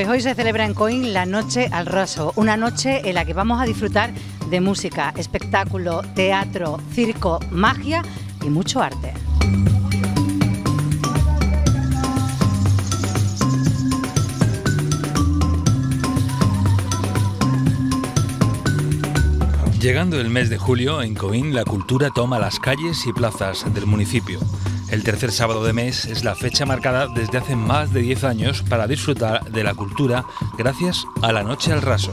Pues hoy se celebra en Coín la Noche al Raso, una noche en la que vamos a disfrutar de música, espectáculo, teatro, circo, magia y mucho arte. Llegando el mes de julio, en Coín la cultura toma las calles y plazas del municipio. El tercer sábado de mes es la fecha marcada desde hace más de 10 años para disfrutar de la cultura gracias a la Noche al Raso,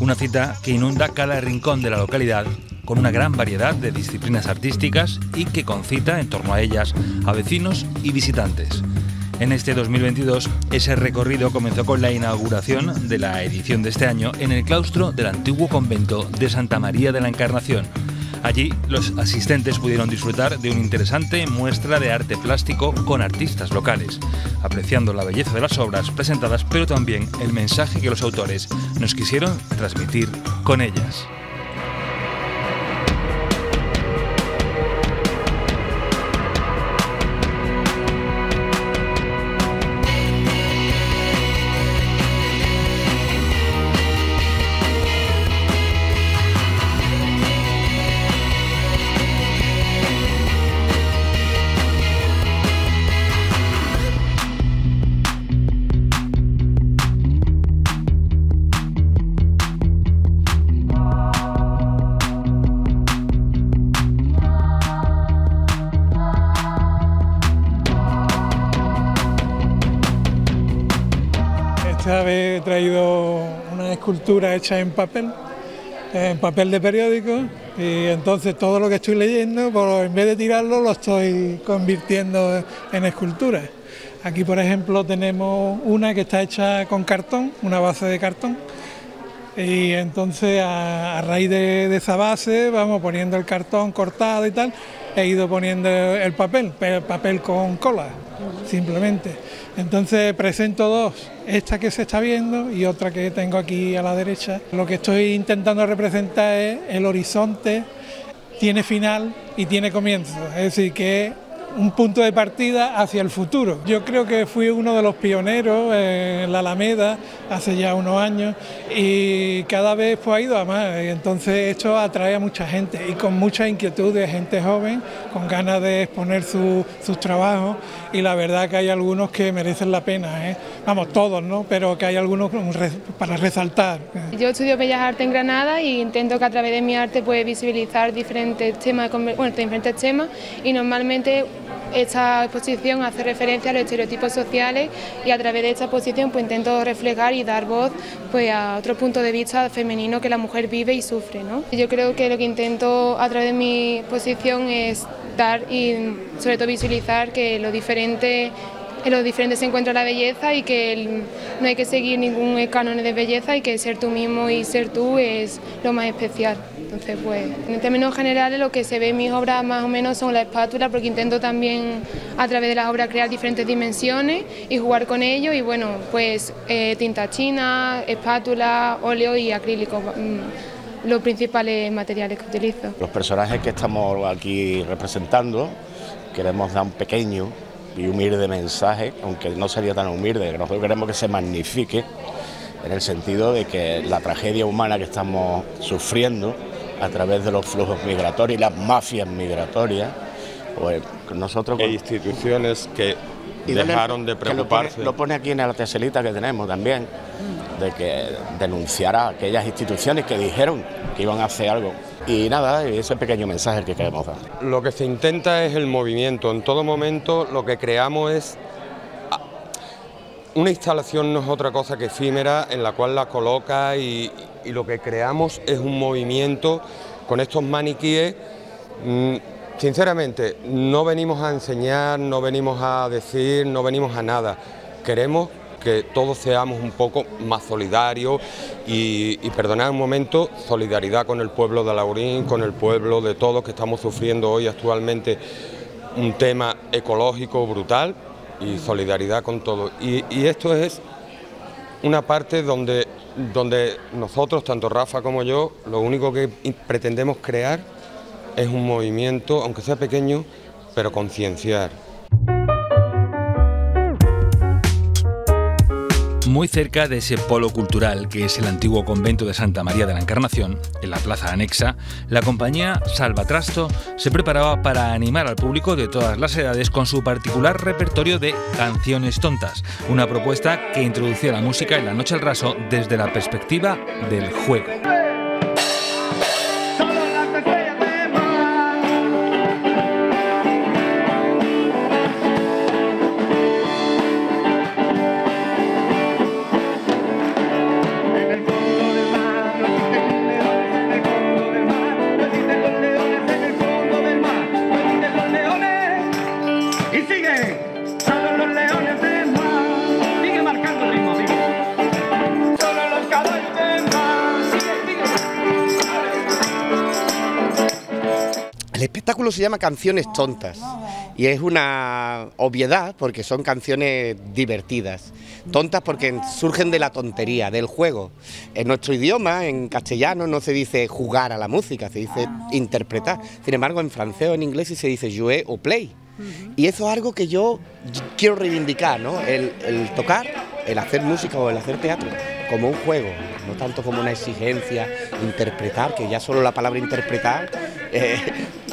una cita que inunda cada rincón de la localidad con una gran variedad de disciplinas artísticas y que concita en torno a ellas a vecinos y visitantes. En este 2022, ese recorrido comenzó con la inauguración de la edición de este año en el claustro del antiguo convento de Santa María de la Encarnación, Allí los asistentes pudieron disfrutar de una interesante muestra de arte plástico con artistas locales, apreciando la belleza de las obras presentadas, pero también el mensaje que los autores nos quisieron transmitir con ellas. Escultura hecha en papel, en papel de periódico, y entonces todo lo que estoy leyendo, en vez de tirarlo, lo estoy convirtiendo en escultura. Aquí, por ejemplo, tenemos una que está hecha con cartón, una base de cartón, y entonces a, raíz de, esa base vamos poniendo el cartón cortado y tal, he ido poniendo el papel, papel con cola, simplemente. Entonces presento dos, esta que se está viendo y otra que tengo aquí a la derecha. Lo que estoy intentando representar es el horizonte, tiene final y tiene comienzo, es decir, que un punto de partida hacia el futuro. Yo creo que fui uno de los pioneros en la Alameda hace ya unos años y cada vez pues, ha ido a más. Entonces esto atrae a mucha gente y con mucha inquietud de gente joven, con ganas de exponer sus trabajos y la verdad que hay algunos que merecen la pena, ¿eh? vamos todos, ¿no? pero que hay algunos para resaltar. Yo estudio Bellas Artes en Granada y intento que a través de mi arte pues, visibilizar diferentes temas, bueno, diferentes temas y normalmente esta exposición hace referencia a los estereotipos sociales y a través de esta exposición pues intento reflejar y dar voz pues a otro punto de vista femenino que la mujer vive y sufre. Yo creo que lo que intento a través de mi exposición es dar y sobre todo visualizar que lo diferente en lo diferente se encuentra la belleza y que no hay que seguir ningún canon de belleza y que ser tú mismo y ser tú es lo más especial. Entonces, pues, en términos generales, lo que se ve en mis obras más o menos son la espátula, porque intento también a través de las obras crear diferentes dimensiones y jugar con ello. Y bueno, pues eh, tinta china, espátula, óleo y acrílico. Mm, los principales materiales que utilizo. Los personajes que estamos aquí representando, queremos dar un pequeño y humilde mensaje, aunque no sería tan humilde, nosotros queremos que se magnifique en el sentido de que la tragedia humana que estamos sufriendo a través de los flujos migratorios y las mafias migratorias, pues nosotros... Hay instituciones que dejaron de preocuparse. Lo pone, aquí en la teselita que tenemos también, de que denunciará a aquellas instituciones que dijeron que iban a hacer algo y nada, ese pequeño mensaje que queremos dar. Lo que se intenta es el movimiento. En todo momento lo que creamos es una instalación no es otra cosa que efímera en la cual la coloca y, lo que creamos es un movimiento con estos maniquíes. Mm, sinceramente, no venimos a enseñar, no venimos a decir, no venimos a nada. Queremos que todos seamos un poco más solidarios y, y perdonar un momento, solidaridad con el pueblo de Laurín, con el pueblo de todos que estamos sufriendo hoy actualmente un tema ecológico brutal y solidaridad con todo. Y, esto es una parte donde, donde nosotros, tanto Rafa como yo, lo único que pretendemos crear es un movimiento, aunque sea pequeño, pero concienciar. Muy cerca de ese polo cultural que es el antiguo convento de Santa María de la Encarnación, en la plaza anexa, la compañía Salvatrasto se preparaba para animar al público de todas las edades con su particular repertorio de canciones tontas, una propuesta que introducía la música en la noche al raso desde la perspectiva del juego. Se llama Canciones Tontas y es una obviedad porque son canciones divertidas. Tontas porque surgen de la tontería, del juego. En nuestro idioma, en castellano, no se dice jugar a la música, se dice interpretar. Sin embargo, en francés o en inglés sí se dice jouer o play. Y eso es algo que yo quiero reivindicar, ¿no? El, tocar, el hacer música o el hacer teatro como un juego, no tanto como una exigencia, interpretar, que ya solo la palabra interpretar eh,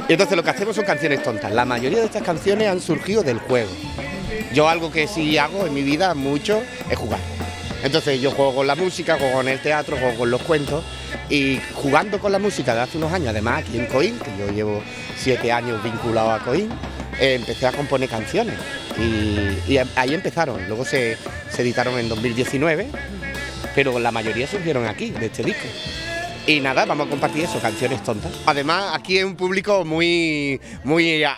y entonces lo que hacemos son canciones tontas. La mayoría de estas canciones han surgido del juego. Yo algo que sí hago en mi vida mucho es jugar. Entonces yo juego con la música, juego con el teatro, juego con los cuentos y jugando con la música de hace unos años, además aquí en Coín, que yo llevo siete años vinculado a Coín, eh, empecé a componer canciones y, ahí empezaron. Luego se editaron en 2019, pero la mayoría surgieron aquí, de este disco. Y nada, vamos a compartir eso, canciones tontas. Además, aquí es un público muy, muy, ah,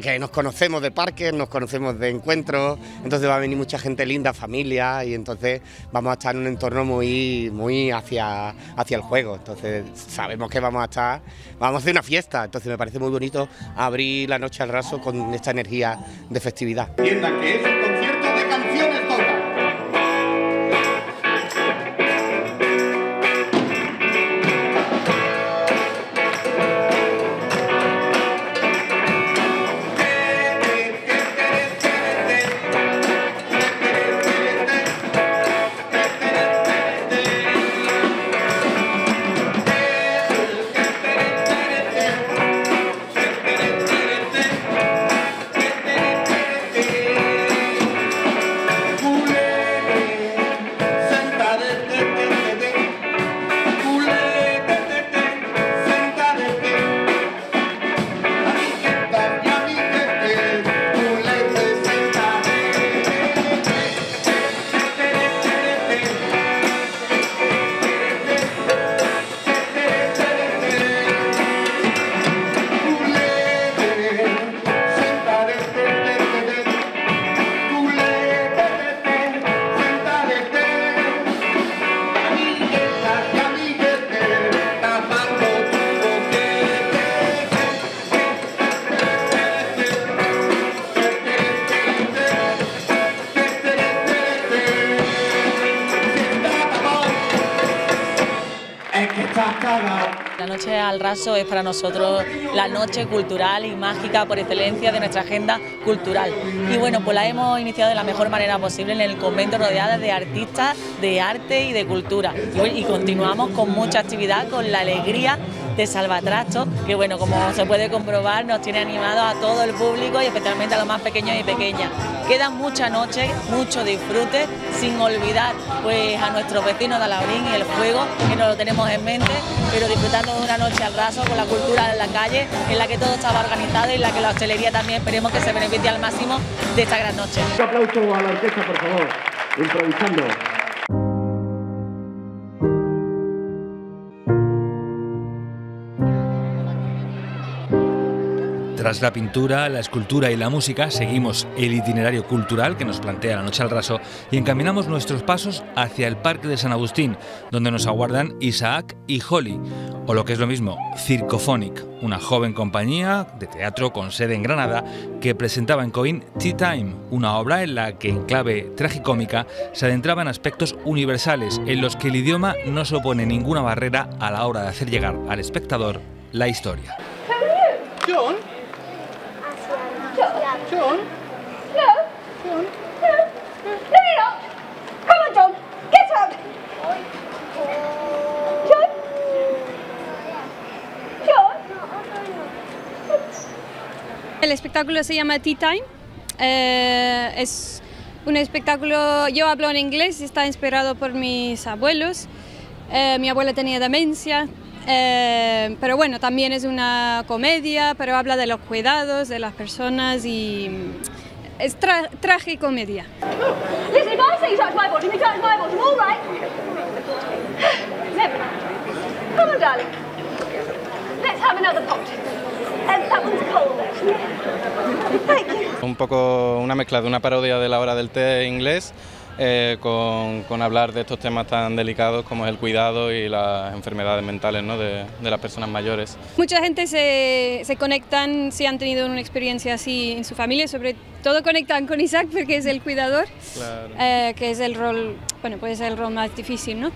que nos conocemos de parques, nos conocemos de encuentros, entonces va a venir mucha gente linda, familia, y entonces vamos a estar en un entorno muy, muy hacia, hacia el juego. Entonces sabemos que vamos a estar, vamos a hacer una fiesta, entonces me parece muy bonito abrir la noche al raso con esta energía de festividad. Tienda que es un concierto de canciones tontas. Es para nosotros la noche cultural y mágica por excelencia de nuestra agenda cultural. Y bueno, pues la hemos iniciado de la mejor manera posible en el convento rodeada de artistas de arte y de cultura. Y, continuamos con mucha actividad, con la alegría de Salvatrasto, que bueno, como se puede comprobar, nos tiene animados a todo el público y especialmente a los más pequeños y pequeñas. Quedan muchas noches, mucho disfrute, sin olvidar pues a nuestros vecinos de Alaurín y el fuego, que no lo tenemos en mente, pero disfrutando de una noche al raso con la cultura en la calle, en la que todo estaba organizado y en la que la hostelería también esperemos que se beneficie al máximo de esta gran noche. Un aplauso a la orquesta, por favor, improvisando. Tras la pintura, la escultura y la música, seguimos el itinerario cultural que nos plantea la Noche al Raso y encaminamos nuestros pasos hacia el Parque de San Agustín, donde nos aguardan Isaac y Holly, o lo que es lo mismo, Circophonic, una joven compañía de teatro con sede en Granada que presentaba en Coín Tea Time, una obra en la que en clave tragicómica se adentraba en aspectos universales en los que el idioma no se opone ninguna barrera a la hora de hacer llegar al espectador la historia. John? John? No. John? No. No, you're not. Come on, John. Get up. John? John? El espectáculo se llama Tea Time. Eh, es un espectáculo, yo hablo en inglés, y está inspirado por mis abuelos. Eh, mi abuela tenía demencia, eh, pero bueno, también es una comedia, pero habla de los cuidados de las personas y es tra tragicomedia. Listen, if I say you touch my bottom, you touch my bottom, all right? Zeb, come on, darling. Let's have another pot. And that one's cold, actually. Thank you. Un poco una mezcla de una parodia de la hora del té inglés eh, con, con, hablar de estos temas tan delicados como es el cuidado y las enfermedades mentales ¿no? de, de, las personas mayores. Mucha gente se, se, conectan si han tenido una experiencia así en su familia, sobre todo conectan con Isaac porque es el cuidador, claro. eh, que es el rol, bueno, puede ser el rol más difícil, ¿no?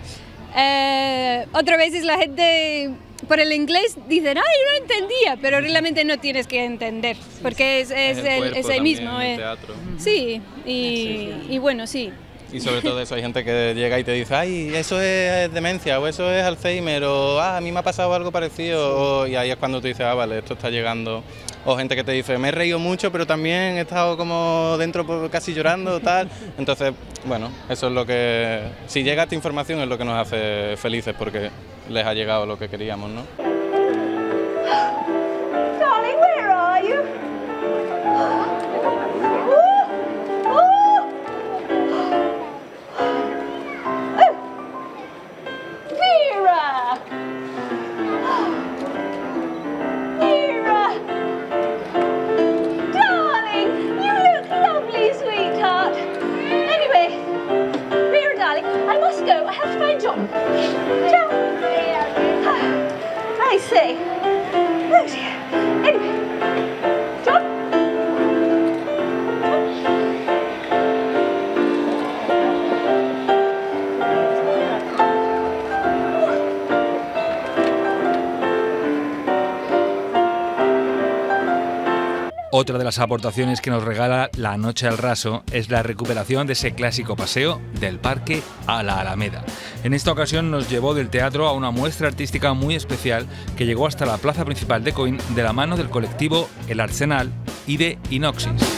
Eh, otra veces la gente por el inglés dicen, ay, no entendía, pero realmente no tienes que entender, porque es, es, es el, el, es el mismo. El eh. teatro. Sí, y, sí, sí. y bueno, sí. Y sobre todo eso, hay gente que llega y te dice, ay, eso es demencia, o eso es Alzheimer, o ah, a mí me ha pasado algo parecido, o, y ahí es cuando tú dices, ah, vale, esto está llegando. O gente que te dice, me he reído mucho, pero también he estado como dentro casi llorando, tal. Entonces, bueno, eso es lo que, si llega esta información es lo que nos hace felices, porque les ha llegado lo que queríamos, ¿no? Where are? John. I say. Otra de las aportaciones que nos regala la Noche al Raso es la recuperación de ese clásico paseo del parque a la Alameda. En esta ocasión nos llevó del teatro a una muestra artística muy especial que llegó hasta la plaza principal de Coín de la mano del colectivo El Arsenal y de Inoxis.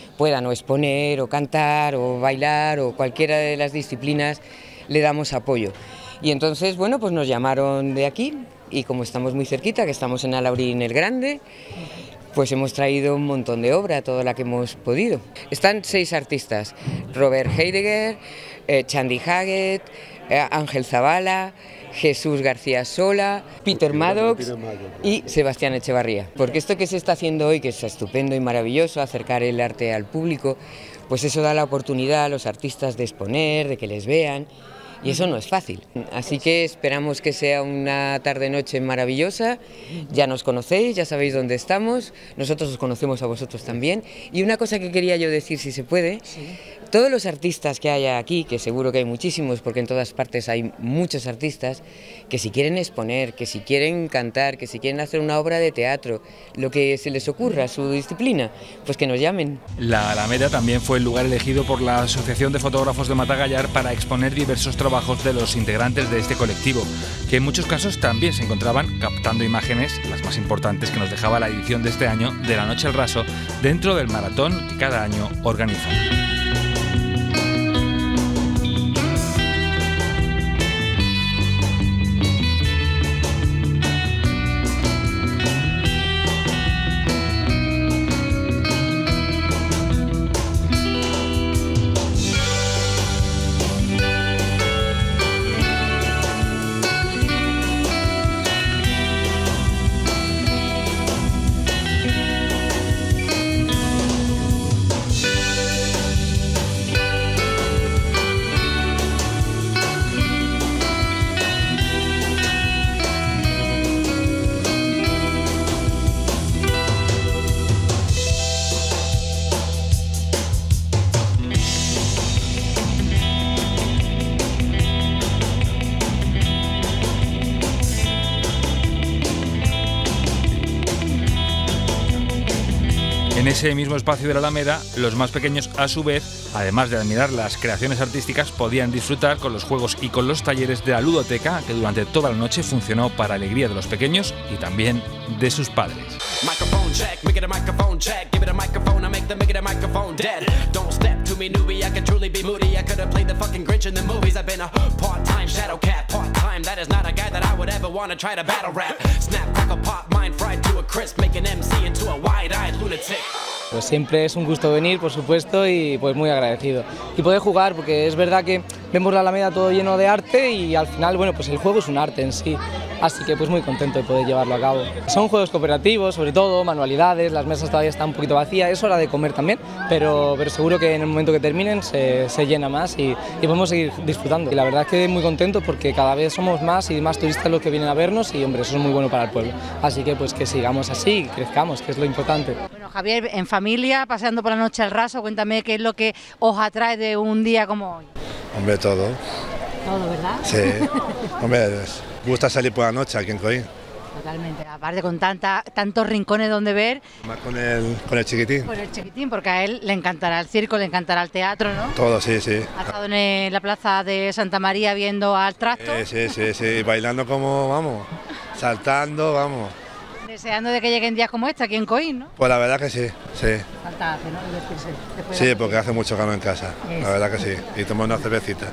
puedan o exponer o cantar o bailar o cualquiera de las disciplinas le damos apoyo. Y entonces, bueno, pues nos llamaron de aquí y como estamos muy cerquita, que estamos en Alaurín el Grande, pues hemos traído un montón de obra, toda la que hemos podido. Están seis artistas, Robert Heidegger, eh, Chandy Haggett, eh, Ángel Zavala, Jesús García Sola, Peter Maddox y Sebastián Echevarría. Porque esto que se está haciendo hoy, que es estupendo y maravilloso, acercar el arte al público, pues eso da la oportunidad a los artistas de exponer, de que les vean. Y eso no es fácil. Así que esperamos que sea una tarde-noche maravillosa. Ya nos conocéis, ya sabéis dónde estamos. Nosotros os conocemos a vosotros también. Y una cosa que quería yo decir, si se puede, todos los artistas que haya aquí, que seguro que hay muchísimos, porque en todas partes hay muchos artistas, que si quieren exponer, que si quieren cantar, que si quieren hacer una obra de teatro, lo que se les ocurra, su disciplina, pues que nos llamen. La Alameda también fue el lugar elegido por la Asociación de Fotógrafos de Matagallar para exponer diversos trabajos de los integrantes de este colectivo, que en muchos casos también se encontraban captando imágenes, las más importantes que nos dejaba la edición de este año de La Noche al Raso, dentro del maratón que cada año organizan. Ese mismo espacio de la Alameda, los más pequeños, a su vez, además de admirar las creaciones artísticas, podían disfrutar con los juegos y con los talleres de la ludoteca que durante toda la noche funcionó para alegría de los pequeños y también de sus padres. Crisp, make an MC into a wide-eyed lunatic. Pues siempre es un gusto venir, por supuesto, y pues muy agradecido. Y poder jugar, porque es verdad que vemos la Alameda todo lleno de arte y al final, bueno, pues el juego es un arte en sí. Así que pues muy contento de poder llevarlo a cabo. Son juegos cooperativos, sobre todo, manualidades, las mesas todavía están un poquito vacías, es hora de comer también, pero, pero seguro que en el momento que terminen se, se llena más y, y podemos seguir disfrutando. Y la verdad es que muy contento porque cada vez somos más y más turistas los que vienen a vernos y hombre, eso es muy bueno para el pueblo. Así que pues que sigamos así crezcamos, que es lo importante. Bueno, Javier, en familia, paseando por la noche al raso, cuéntame qué es lo que os atrae de un día como hoy. Hombre, todo. Todo, ¿verdad? Sí. Hombre, gusta salir por la noche aquí en Coín. Totalmente. Aparte con tanta, tantos rincones donde ver, Más con el, con el chiquitín. por el chiquitín, porque a él le encantará el circo, le encantará el teatro, ¿no? Todo, sí, sí. Ha estado en eh, la plaza de Santa María viendo al trasto, Sí, sí, sí, sí. Bailando como, vamos, saltando, vamos. Deseando de que lleguen días como este aquí en Coín, ¿no? Pues la verdad que sí, sí. Falta hace, ¿no? Después Sí, porque hace mucho calor en casa. Eso. La verdad que sí. Y tomar una cervecita.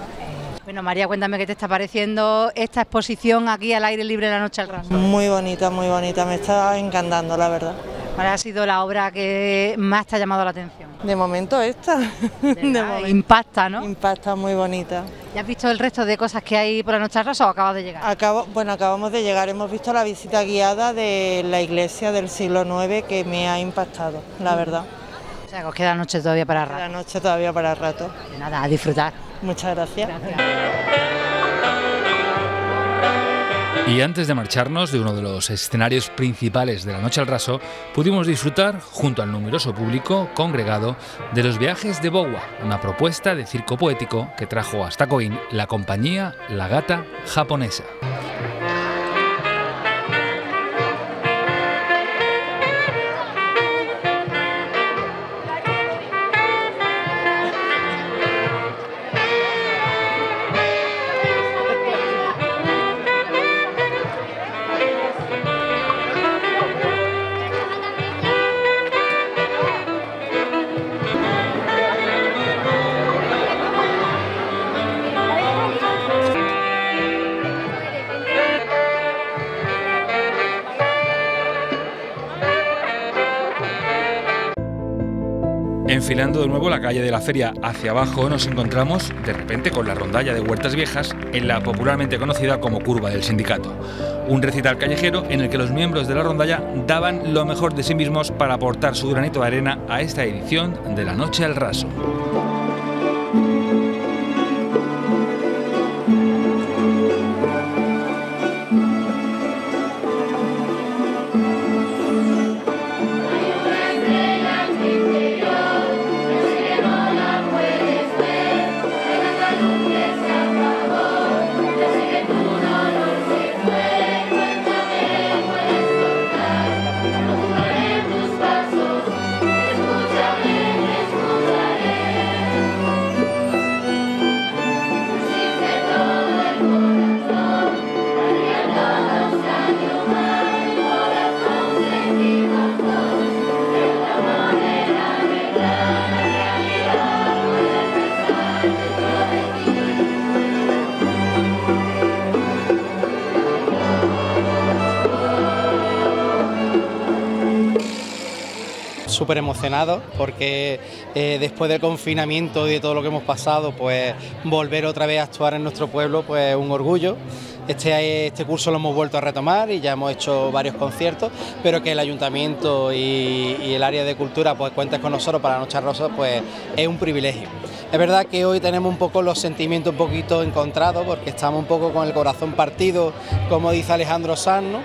Bueno, María, cuéntame qué te está pareciendo esta exposición aquí al aire libre de la noche al raso. Muy bonita, muy bonita, me está encantando, la verdad. ¿Cuál ha sido la obra que más te ha llamado la atención? De momento esta. De momento. Impacta, ¿no? Impacta, muy bonita. ¿Ya has visto el resto de cosas que hay por la noche raso o acabas de llegar? Acabo, bueno, acabamos de llegar, hemos visto la visita guiada de la iglesia del siglo IX que me ha impactado, la verdad. O sea, que os queda noche todavía para rato. La noche todavía para rato. De nada, a disfrutar. Muchas gracias. Y antes de marcharnos de uno de los escenarios principales de la Noche al Raso, pudimos disfrutar, junto al numeroso público congregado, de los viajes de Bowa, una propuesta de circo poético que trajo hasta Coín la compañía La Gata Japonesa. De nuevo la calle de la feria hacia abajo, nos encontramos de repente con la rondalla de Huertas Viejas en la popularmente conocida como Curva del Sindicato. Un recital callejero en el que los miembros de la rondalla daban lo mejor de sí mismos para aportar su granito de arena a esta edición de la Noche al Raso. Súper emocionado porque eh, después del confinamiento y de todo lo que hemos pasado, pues volver otra vez a actuar en nuestro pueblo, pues un orgullo. Este, este curso lo hemos vuelto a retomar y ya hemos hecho varios conciertos, pero que el ayuntamiento y, el área de cultura pues cuentes con nosotros para Noche Rosa, pues es un privilegio. Es verdad que hoy tenemos un poco los sentimientos un poquito encontrados porque estamos un poco con el corazón partido, como dice Alejandro Sanz.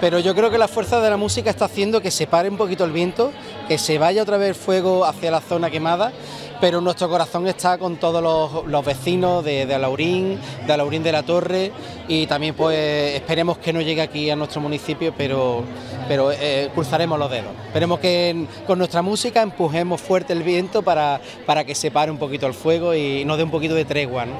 Pero yo creo que la fuerza de la música está haciendo que se pare un poquito el viento, que se vaya otra vez fuego hacia la zona quemada pero nuestro corazón está con todos los, vecinos de, de, Alaurín, de Alaurín de la Torre y también pues esperemos que no llegue aquí a nuestro municipio, pero, pero eh, cruzaremos los dedos. Esperemos que con nuestra música empujemos fuerte el viento para, para que se pare un poquito el fuego y nos dé un poquito de tregua. ¿no?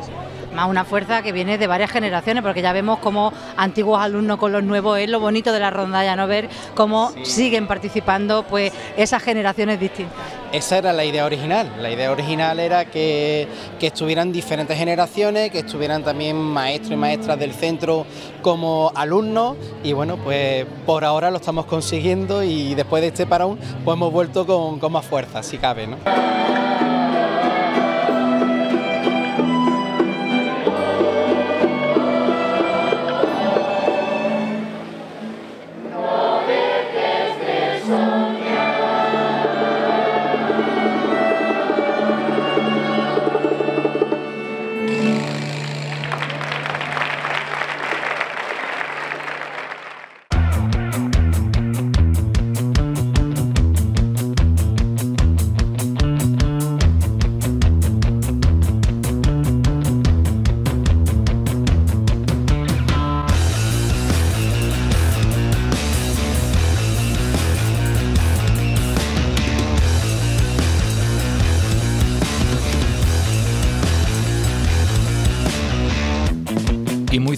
Más una fuerza que viene de varias generaciones, porque ya vemos como antiguos alumnos con los nuevos es lo bonito de la rondalla, ¿no? Ver cómo siguen participando pues esas generaciones distintas. Esa era la idea original. La idea original era que, que, estuvieran diferentes generaciones, que estuvieran también maestros y maestras del centro como alumnos. Y bueno, pues por ahora lo estamos consiguiendo y después de este parón, pues hemos vuelto con, con más fuerza, si cabe, ¿no?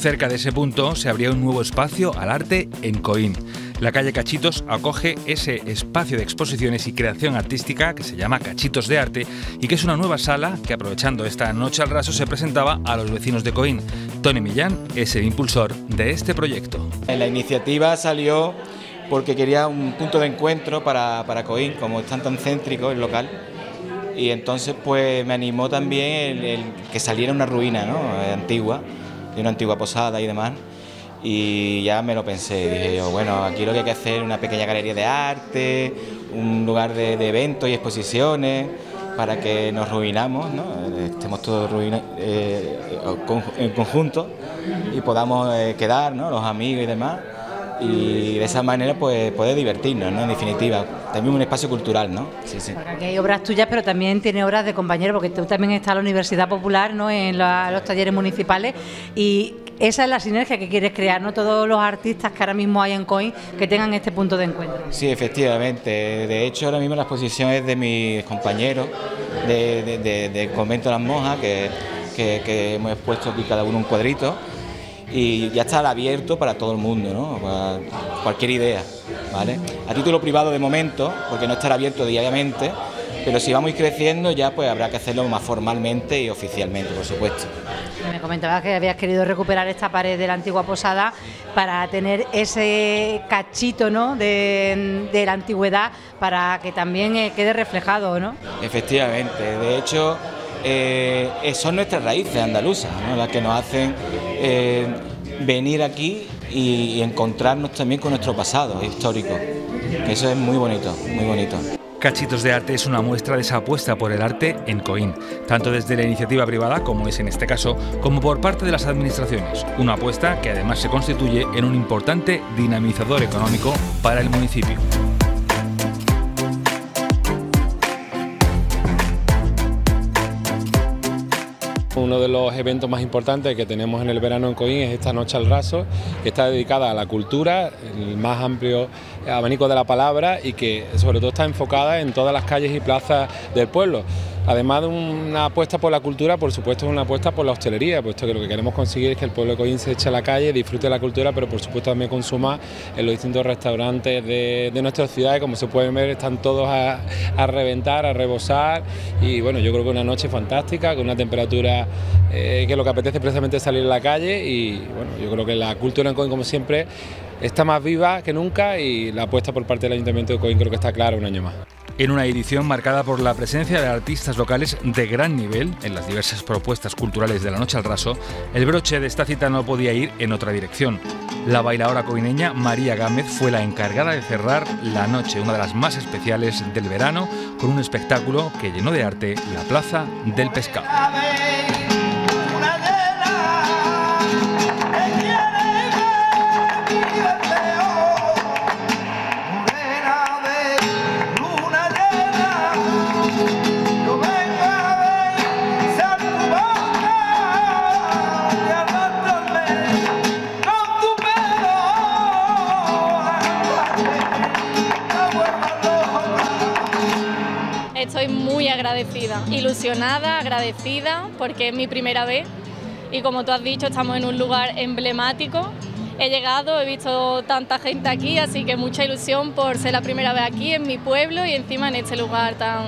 Cerca de ese punto se abría un nuevo espacio al arte en Coín. La calle Cachitos acoge ese espacio de exposiciones y creación artística que se llama Cachitos de Arte y que es una nueva sala que aprovechando esta noche al raso se presentaba a los vecinos de Coín. Tony Millán es el impulsor de este proyecto. La iniciativa salió porque quería un punto de encuentro para, para Coín, como están tan céntrico el local. Y entonces pues me animó también el, que saliera una ruina ¿no? antigua de una antigua posada y demás. Y ya me lo pensé, dije yo, bueno, aquí lo que hay que hacer es una pequeña galería de arte, un lugar de, eventos y exposiciones para que nos ruinamos, ¿no? estemos todos eh, en conjunto y podamos eh, quedar, ¿no? los amigos y demás y de esa manera pues poder divertirnos, ¿no? En definitiva, también un espacio cultural, ¿no? Sí, sí. Porque aquí hay obras tuyas, pero también tiene obras de compañeros, porque tú también estás en la Universidad Popular, ¿no? En los talleres municipales y esa es la sinergia que quieres crear, ¿no? Todos los artistas que ahora mismo hay en COIN que tengan este punto de encuentro. Sí, efectivamente. De hecho, ahora mismo la exposición es de mis compañeros del convento de las monjas, que, que hemos expuesto aquí cada uno un cuadrito y ya está abierto para todo el mundo, ¿no? Para cualquier idea, ¿vale? A título privado de momento, porque no estará abierto diariamente, pero si vamos creciendo ya pues habrá que hacerlo más formalmente y oficialmente, por supuesto. Me comentabas que habías querido recuperar esta pared de la antigua posada para tener ese cachito ¿no? de, la antigüedad para que también eh, quede reflejado, ¿no? Efectivamente, de hecho eh, son nuestras raíces andaluzas, las que nos hacen eh, venir aquí y, encontrarnos también con nuestro pasado histórico. eso es muy bonito, muy bonito. Cachitos de Arte es una muestra de esa apuesta por el arte en Coín, tanto desde la iniciativa privada, como es en este caso, como por parte de las administraciones. Una apuesta que además se constituye en un importante dinamizador económico para el municipio. Uno de los eventos más importantes que tenemos en el verano en Coín es esta Noche al Raso, que está dedicada a la cultura, el más amplio abanico de la palabra y que sobre todo está enfocada en todas las calles y plazas del pueblo. Además de una apuesta por la cultura, por supuesto es una apuesta por la hostelería, puesto que lo que queremos conseguir es que el pueblo de Coín se eche a la calle, disfrute de la cultura, pero por supuesto también consuma en los distintos restaurantes de, de nuestras ciudades, como se pueden ver, están todos a, reventar, a rebosar. Y bueno, yo creo que una noche fantástica, con una temperatura eh, que lo que apetece precisamente es salir a la calle. Y bueno, yo creo que la cultura en Coín, como siempre, está más viva que nunca y la apuesta por parte del Ayuntamiento de Coín creo que está clara un año más en una edición marcada por la presencia de artistas locales de gran nivel en las diversas propuestas culturales de la Noche al Raso, el broche de esta cita no podía ir en otra dirección. La bailadora coineña María Gámez fue la encargada de cerrar la noche, una de las más especiales del verano, con un espectáculo que llenó de arte la Plaza del Pescado. Agradecida, ilusionada, agradecida, porque es mi primera vez y como tú has dicho, estamos en un lugar emblemático. He llegado, he visto tanta gente aquí, así que mucha ilusión por ser la primera vez aquí en mi pueblo y encima en este lugar tan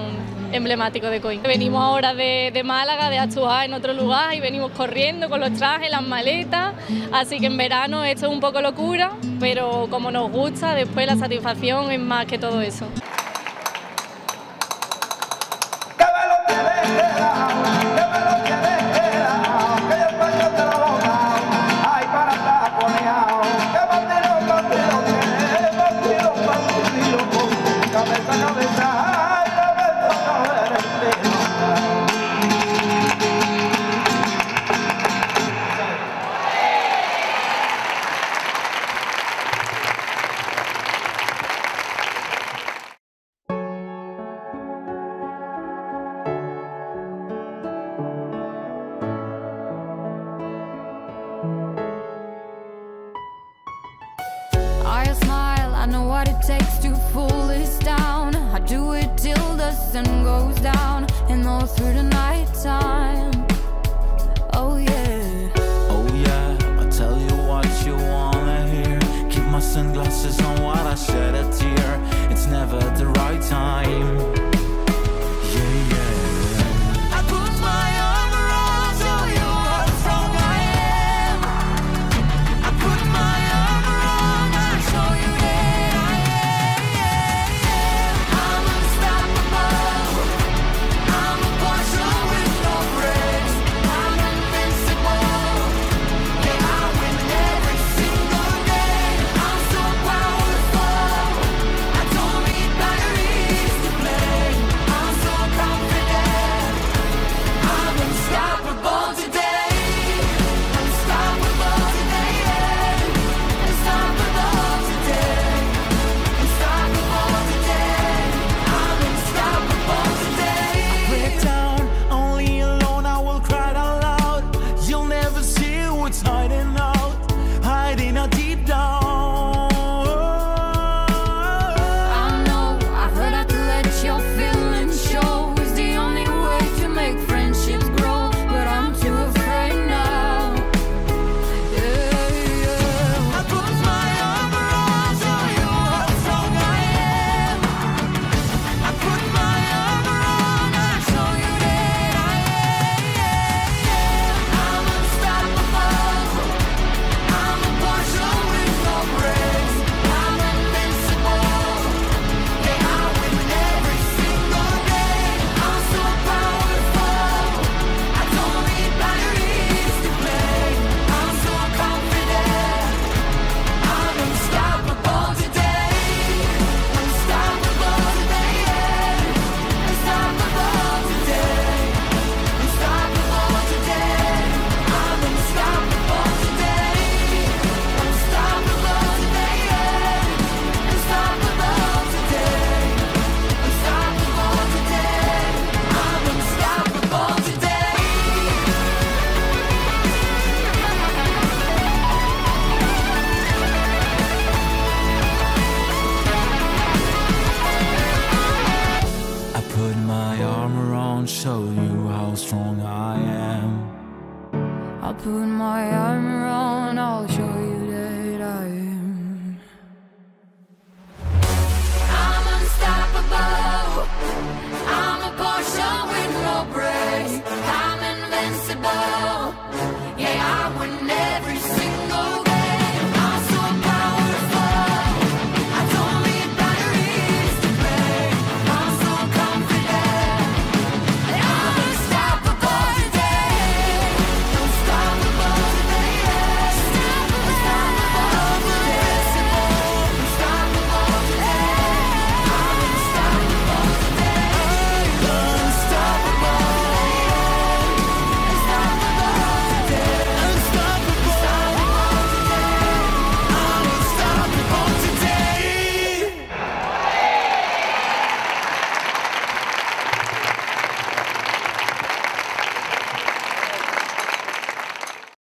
emblemático de Coín. Venimos ahora de, de Málaga, de actuar en otro lugar y venimos corriendo con los trajes, las maletas, así que en verano esto es un poco locura, pero como nos gusta, después la satisfacción es más que todo eso. Sun goes down and all through the night time. Oh yeah. Oh yeah, I tell you what you wanna hear. Keep my sunglasses on what I shed